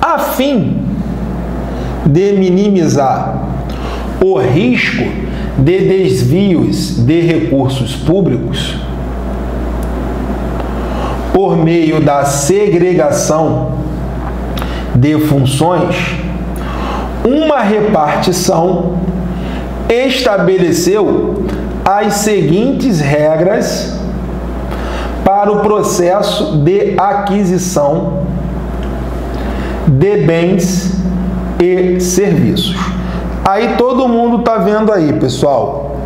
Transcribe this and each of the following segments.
A fim de minimizar o risco de desvios de recursos públicos por meio da segregação de funções, uma repartição estabeleceu as seguintes regras para o processo de aquisição de bens e serviços. Aí todo mundo está vendo aí, pessoal.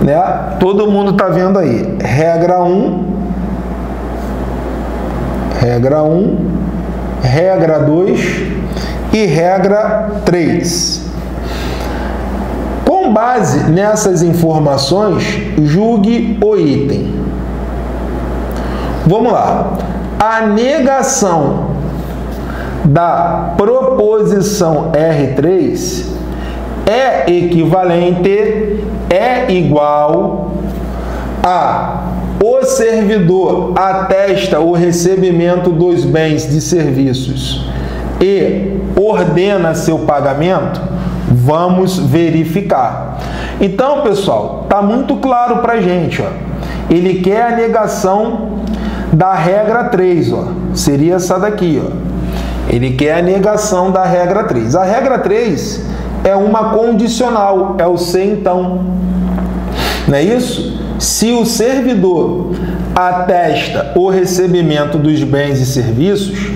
Né? Todo mundo está vendo aí. Regra 1, regra 1, regra 2 e regra 3. Com base nessas informações, julgue o item. Vamos lá. A negação da proposição R3 é equivalente, é igual a o servidor atesta o recebimento dos bens de serviços e ordena seu pagamento, vamos verificar. Então, pessoal, tá muito claro para gente, ó. Ele quer a negação da regra 3, ó. Seria essa daqui, ó. Ele quer a negação da regra 3. A regra 3 é uma condicional, é o se então. Não é isso? Se o servidor atesta o recebimento dos bens e serviços,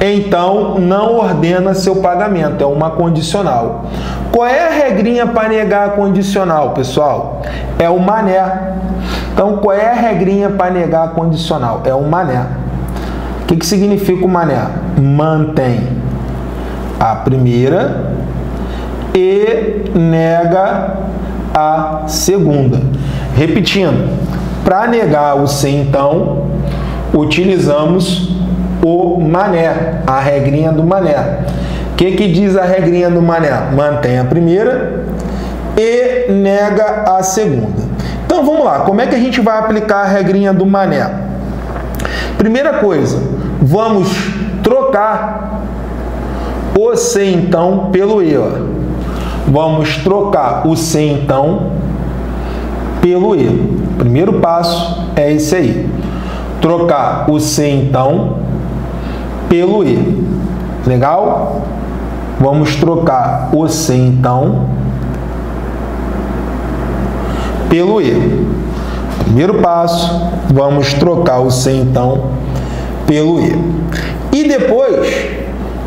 então não ordena seu pagamento, é uma condicional. Qual é a regrinha para negar a condicional, pessoal? É o mané. Então, qual é a regrinha para negar a condicional? É o mané. O que, que significa o mané? Mantém a primeira e nega a segunda. Repetindo, para negar o sim, então, utilizamos o mané, a regrinha do mané. O que, que diz a regrinha do mané? Mantém a primeira e nega a segunda. Então vamos lá, como é que a gente vai aplicar a regrinha do mané? Primeira coisa, vamos trocar o se então pelo e. Ó. Vamos trocar o se então pelo e. Primeiro passo é esse aí. Trocar o se então pelo e. Legal? Vamos trocar o se então pelo e. Primeiro passo, vamos trocar o se então pelo e. E depois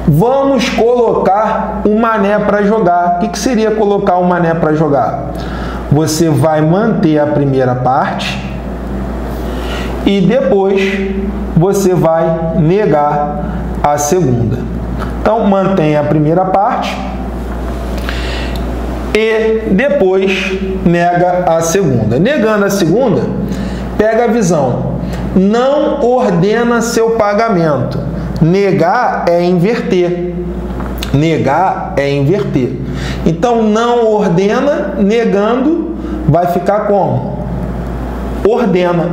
vamos colocar o mané para jogar. O que, que seria colocar o mané para jogar? Você vai manter a primeira parte e depois você vai negar a segunda. Então, mantém a primeira parte e depois nega a segunda. Negando a segunda, pega a visão. Não ordena seu pagamento. Negar é inverter. Negar é inverter. Então, não ordena, negando, vai ficar como? Ordena.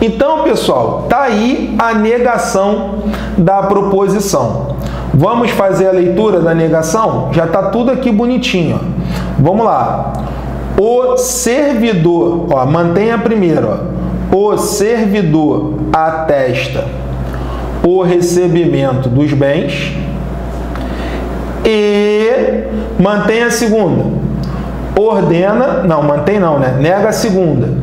Então, pessoal, tá aí a negação da proposição. Vamos fazer a leitura da negação? Já está tudo aqui bonitinho. Vamos lá. O servidor, ó, mantenha primeiro, ó. O servidor atesta o recebimento dos bens e mantém a segunda. Ordena, não, mantém não, né? Nega a segunda.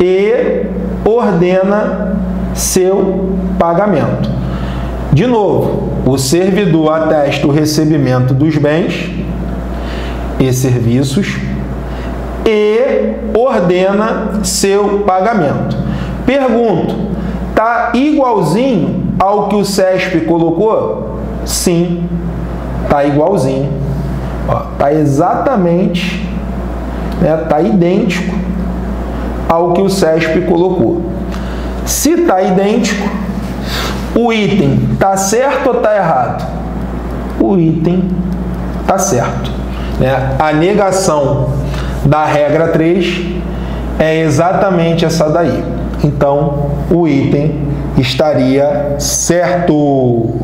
E ordena seu pagamento. De novo, o servidor atesta o recebimento dos bens e serviços e ordena seu pagamento. Pergunto, tá igualzinho ao que o CESP colocou? Sim, tá igualzinho. Ó, tá exatamente, né, tá idêntico ao que o CESP colocou. Se tá idêntico, o item tá certo ou tá errado? O item tá certo. Né? A negação da regra 3 é exatamente essa daí. Então, o item estaria certo.